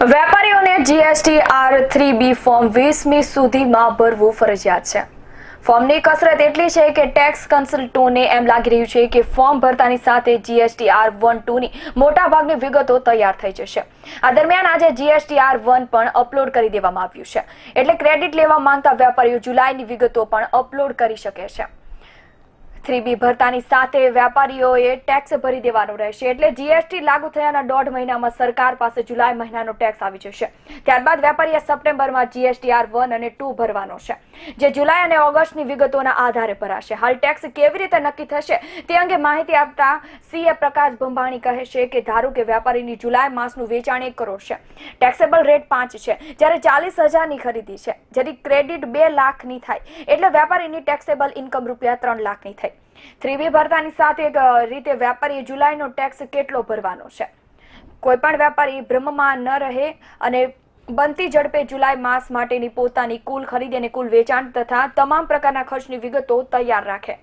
વેપારીઓને GST R three B form વીસમી સુધીમાં ભરવું ફરજિયાત છે. ફોર્મની કસરત એટલી છે કે ટેક્સ કન્સલ્ટોને એમ લાગી રહ્યું છે કે ફોર્મ ભરતાની સાથે જીએસટી આર વન ટુની મોટાભાગની વિગતો તૈયાર થઈ જશે. આ દરમિયાન આજે જીએસટી આર વન પણ અપલોડ કરી દેવામાં આવ્યું છે. એટલે ક્રેડિટ લેવા માંગતા વેપારીઓ જુલાઈની વિગતો પણ અપલોડ કરી શકે છે. થ્રી બી ભરતાની સાથે વેપારીઓએ ટેક્સ ભરી દેવાનો રહેશે. એટલે જીએસટી લાગુ થયાના દોઢ મહિનામાં સરકાર પાસે જુલાઈ મહિનાનો ટેક્સ આવી જશે. ત્યારબાદ વેપારીએ સપ્ટેમ્બરમાં જીએસટી આર વન અને ટુ ભરવાનો છે. જે જુલાઈ અને ઓગસ્ટની વિગતોના આધારે ભરાશે. હાલ ટેક્સ કેવી રીતે નક્કી થશે તે અંગે માહિતી આપતા સીએ પ્રકાશ ભંભાણી કહે છે કે ધારો કે વેપારીની જુલાઈ માસનું વેચાણ એક કરોડ છે. ટેક્સેબલ રેટ પાંચ છે. જ્યારે ચાલીસ હજારની ખરીદી છે. જેની ક્રેડિટ બે લાખની થાય. એટલે વેપારીની ટેક્સેબલ ઇન્કમ રૂપિયા ત્રણ લાખની થઈ થ્રી બી ભરતાની સાથે એક રીતે વેપારી જુલાઈનો ટેક્સ કેટલો ભરવાનો છે? કોઈ પણ વેપારી ભ્રમમાં ન રહે અને બનતી ઝડપે જુલાઈ માસ માટેની પોતાની કુલ ખરીદી અને કુલ વેચાણ તથા તમામ પ્રકારના ખર્ચની વિગતો તૈયાર રાખે.